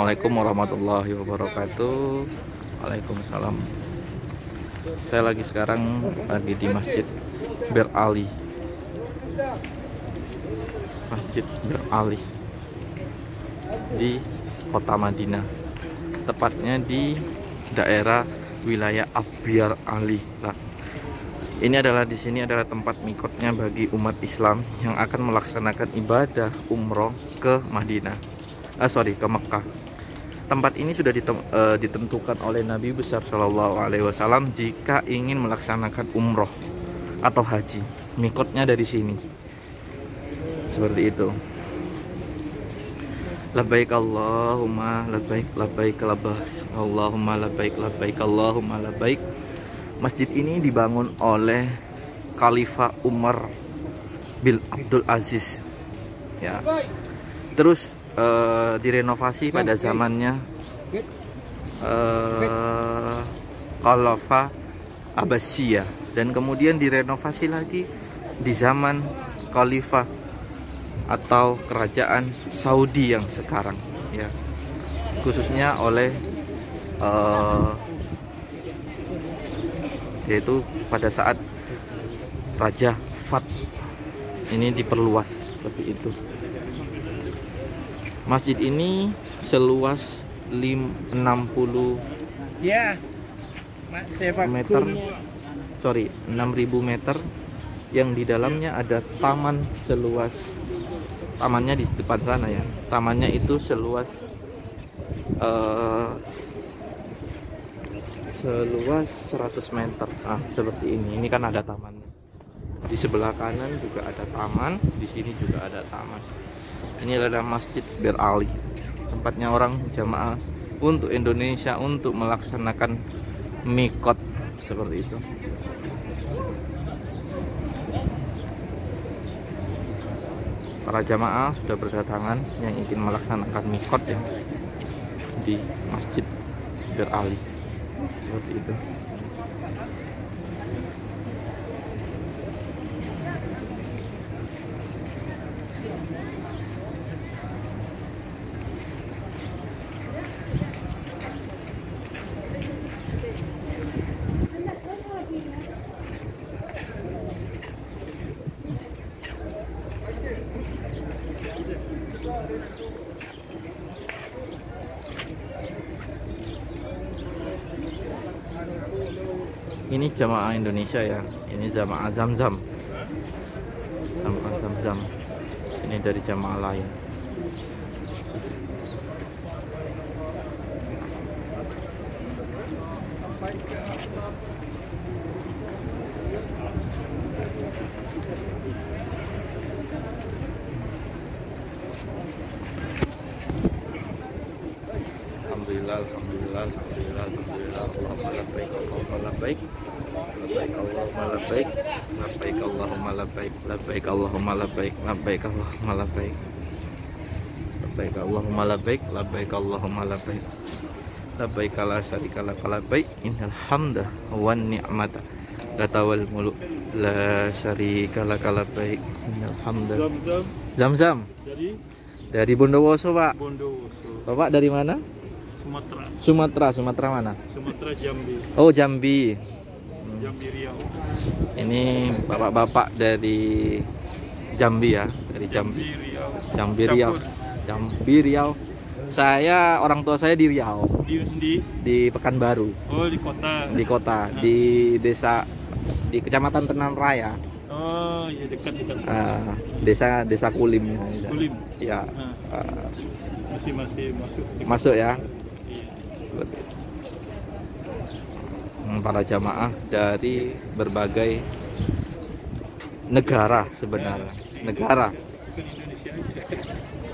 Assalamualaikum warahmatullahi wabarakatuh. Waalaikumsalam. Saya lagi sekarang lagi di Masjid Bir Ali. Masjid Bir Ali. Di kota Madinah. Tepatnya di daerah wilayah Abyar Ali. Nah, Ini adalah di sini adalah tempat mikotnya bagi umat Islam yang akan melaksanakan ibadah umroh ke Madinah. Ah sorry ke Mekah tempat ini sudah ditem, uh, ditentukan oleh Nabi besar Shallallahu Alaihi Wasallam jika ingin melaksanakan umroh atau haji. Mikotnya dari sini. Seperti itu. Labbaik Allahumma labbaik labbaik labbaik Allahumma labbaik labbaik Allahumma labbaik Masjid ini dibangun oleh Khalifah Umar bin Abdul Aziz ya terus uh, direnovasi pada zamannya uh, Abbasiyah. Dan kemudian direnovasi lagi di zaman Khalifah atau kerajaan Saudi yang sekarang ya. Khususnya oleh uh, yaitu pada saat Raja Fat ini diperluas seperti itu Masjid ini seluas 60 ya. Meter. Sorry 6000 meter. Yang di dalamnya ada taman seluas. Tamannya di depan sana ya. Tamannya itu seluas uh, seluas 100 meter. Ah seperti ini. Ini kan ada taman. Di sebelah kanan juga ada taman di sini juga ada taman ini adalah Masjid Bir Ali. Tempatnya orang jamaah untuk Indonesia untuk melaksanakan mikot seperti itu. Para jamaah sudah berdatangan yang ingin melaksanakan mikot ya di Masjid Bir Ali. Seperti itu ini jamaah Indonesia ya. Ini jamaah zam-zam. Zam-zam ini dari jamaah lain Alhamdulillah, Alhamdulillah, Alhamdulillah, Allahumma labbaik, Allahumma labbaik, labbaik, Allahumma labbaik, labbaik, Allahumma labbaik, labbaik, Allahumma labbaik, labbaik, Allahumma labbaik, labbaik, Allahumma labbaik, labbaik, Allahumma labbaik, labbaik, la syarika laka labbaik, innal hamda wan ni'mata muluk. La syarika laka labbaik, innal hamda. Zam-zam Zam-zam dari? Dari Bondowoso, Pak. Bondowoso. Bapak dari mana? Sumatera Sumatera, Sumatera mana? Sumatera Jambi Oh, Jambi. Jambi Riau Ini bapak-bapak dari Jambi ya, dari Jambi. Jambi Riau Jambi Riau. Jambi Riau. Saya orang tua saya di Riau, di, di di Pekanbaru, oh di kota di kota, di desa di Kecamatan Tenan Raya. oh ya dekat dekat Ah, desa desa Kulim ya. Kulim Ya. Nah, ah, masih masih masuk masuk ya. Hmm, Para jamaah dari berbagai negara sebenarnya. Negara,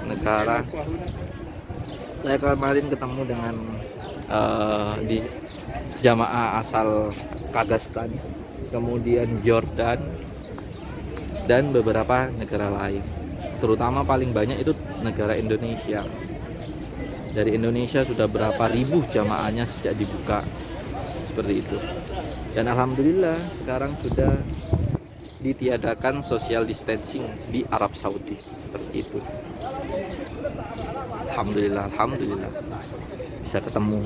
negara. Saya kemarin ketemu dengan eh, di jamaah asal Kazakhstan kemudian Jordan dan beberapa negara lain terutama paling banyak itu negara Indonesia dari Indonesia sudah berapa ribu jamaahnya sejak dibuka? Seperti itu. Dan Alhamdulillah sekarang sudah ditiadakan social distancing di Arab Saudi. Seperti itu. Alhamdulillah alhamdulillah. Bisa ketemu.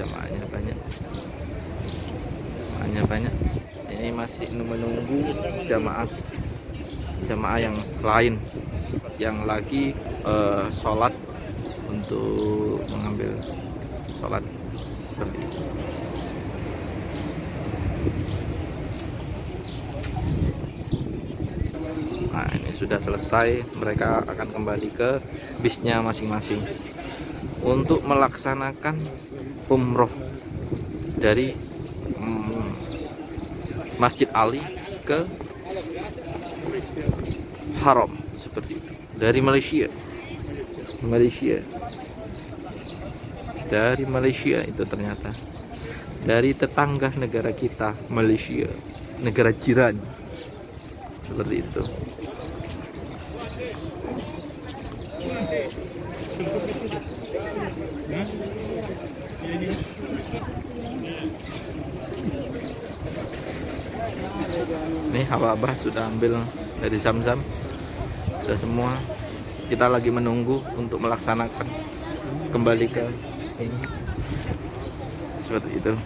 Jamaahnya banyak. Jamaahnya banyak masih menunggu jamaah jamaah yang lain yang lagi eh, sholat untuk mengambil sholat seperti itu Nah, ini sudah selesai. Mereka akan kembali ke bisnya masing-masing untuk melaksanakan umroh dari Masjid Ali ke Haram seperti itu. Dari Malaysia. Malaysia. Dari Malaysia itu ternyata. Dari tetangga negara kita, Malaysia, negara jiran. Seperti itu. Nih abah-abah sudah ambil dari zam-zam. Sudah semua. Kita lagi menunggu untuk melaksanakan. Kembali ke ini. Seperti itu.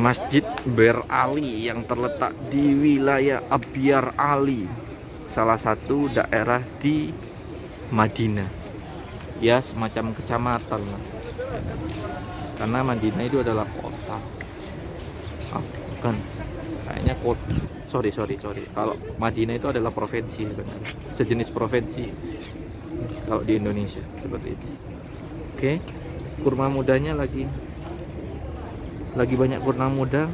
Masjid Ber Ali yang terletak di wilayah Abyar Ali Salah satu daerah di Madinah. Ya semacam kecamatan lah. Karena Madinah itu adalah kota bukan. Kayaknya kota sorry sorry sorry. Kalau Madinah itu adalah provinsi sebenarnya. Sejenis provinsi. Kalau di Indonesia seperti itu. Oke. Kurma mudanya lagi. Lagi banyak kurma muda.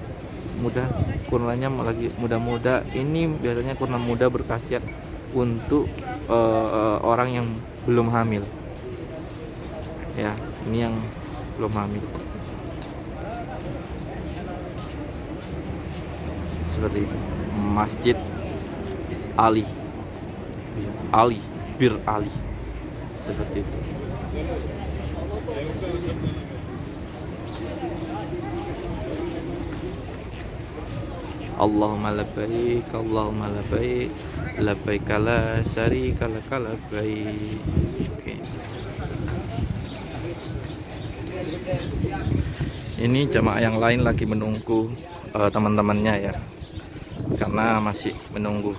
Muda. Kurmanya lagi muda-muda. Ini biasanya kurma muda berkhasiat untuk eh, orang yang belum hamil. Ya ini yang belum hamil seperti itu Masjid Ali. Ali Bir Ali. Seperti itu. Allahumma labbaik Allahumma labbaik labbaik la syarika laka labbaik. Ini jamaah yang lain lagi menunggu eh, teman-temannya ya karena masih menunggu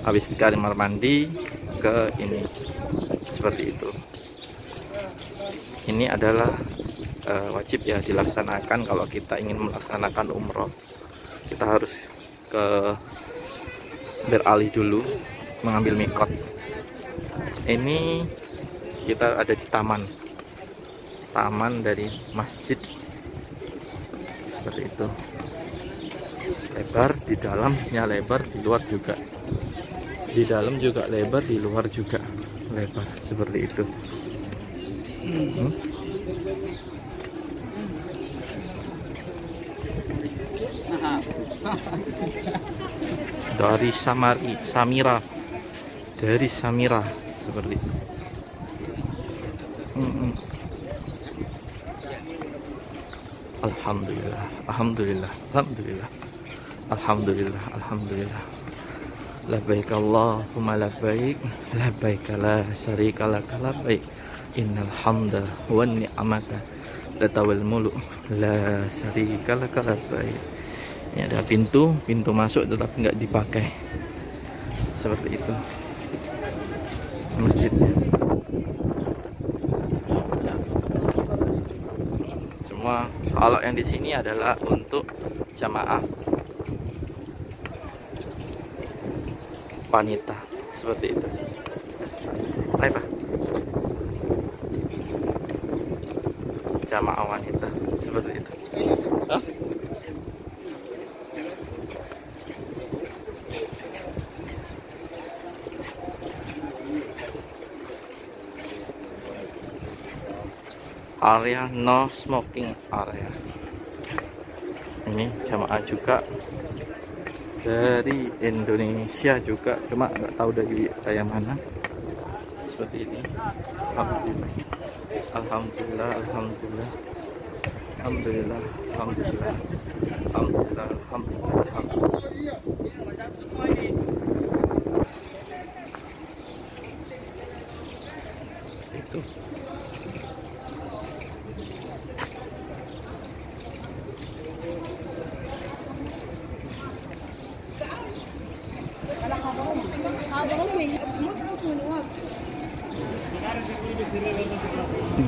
habis di kamar mandi ke ini. Seperti itu. Ini adalah eh, wajib ya dilaksanakan kalau kita ingin melaksanakan umroh. Kita harus ke beralih dulu mengambil mikot. Ini kita ada di taman. Taman dari masjid. Seperti itu lebar di dalamnya lebar di luar juga. Di dalam juga lebar di luar juga lebar. Seperti itu. Hmm? dari Samari Samira. Dari Samira. Seperti itu. Hmm, hmm. Alhamdulillah Alhamdulillah Alhamdulillah Alhamdulillah Alhamdulillah. Labbaik Allahumma labbaik Labbaik la syarika laka labbaik. Innal hamda wa ni'mata Latawal muluk La syarika laka labbaik. Ini ada pintu Pintu masuk tetapi nggak dipakai. Seperti itu. Masjidnya. Semua kalau yang di sini adalah untuk jamaah wanita. Seperti itu. Baik, Pak. jamaah wanita. Seperti itu. Hah? area no smoking area. Ini jamaah juga dari Indonesia juga cuma nggak tahu dari saya mana seperti ini alhamdulillah alhamdulillah alhamdulillah Alhamdulillah, alhamdulillah, alhamdulillah, alhamdulillah. Itu.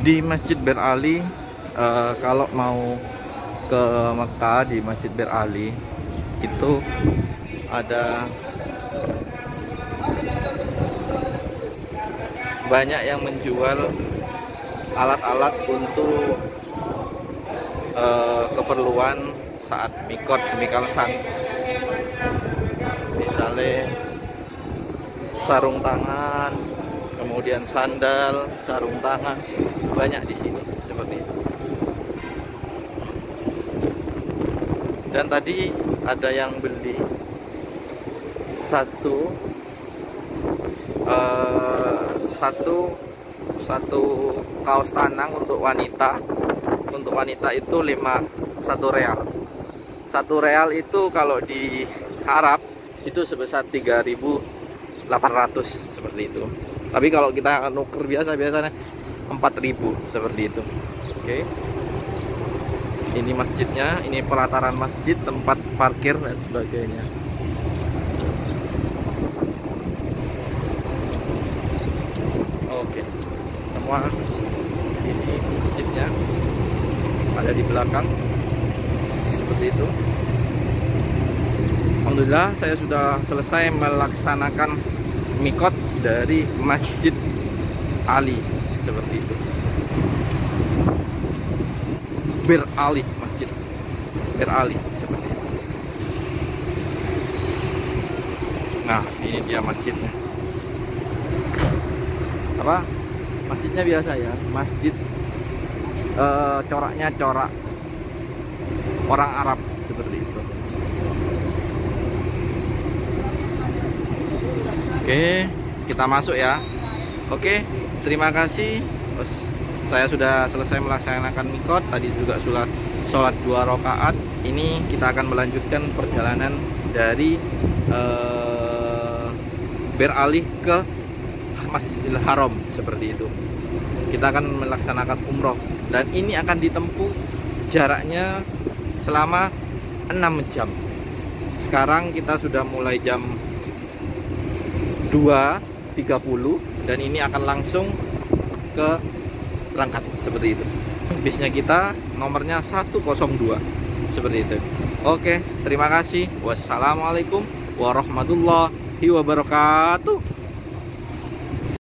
Di Masjid Bir Ali, eh, kalau mau ke Mekah di Masjid Bir Ali itu ada banyak yang menjual alat-alat untuk eh, keperluan saat mikot semikal sang misalnya sarung tangan kemudian sandal sarung tangan banyak di sini seperti itu. Dan tadi ada yang beli satu eh, satu satu kaos tanang untuk wanita. Untuk wanita itu 5 satu real. Satu real itu kalau di Arab itu sebesar 3.800 seperti itu tapi kalau kita nuker biasa biasanya 4.000 seperti itu. Oke. Ini masjidnya ini pelataran masjid tempat parkir dan sebagainya. Oke. Semua ini masjidnya ada di belakang. Seperti itu. Alhamdulillah saya sudah selesai melaksanakan mikot dari Masjid Ali seperti itu. Bir Ali Masjid. Bir Ali seperti itu. Nah ini dia masjidnya. Apa? Masjidnya biasa ya masjid eh, coraknya corak. Orang Arab seperti itu. Oke, kita masuk ya. Oke, terima kasih. Saya sudah selesai melaksanakan mikot. Tadi juga sudah sholat dua rakaat. Ini kita akan melanjutkan perjalanan dari eh, beralih ke Masjidil Haram seperti itu. Kita akan melaksanakan umroh dan ini akan ditempuh jaraknya selama 6 jam. Sekarang kita sudah mulai jam 2.30 dan ini akan langsung ke berangkat seperti itu. Bisnya kita nomornya 102 seperti itu. Oke terima kasih. Wassalamualaikum warahmatullahi wabarakatuh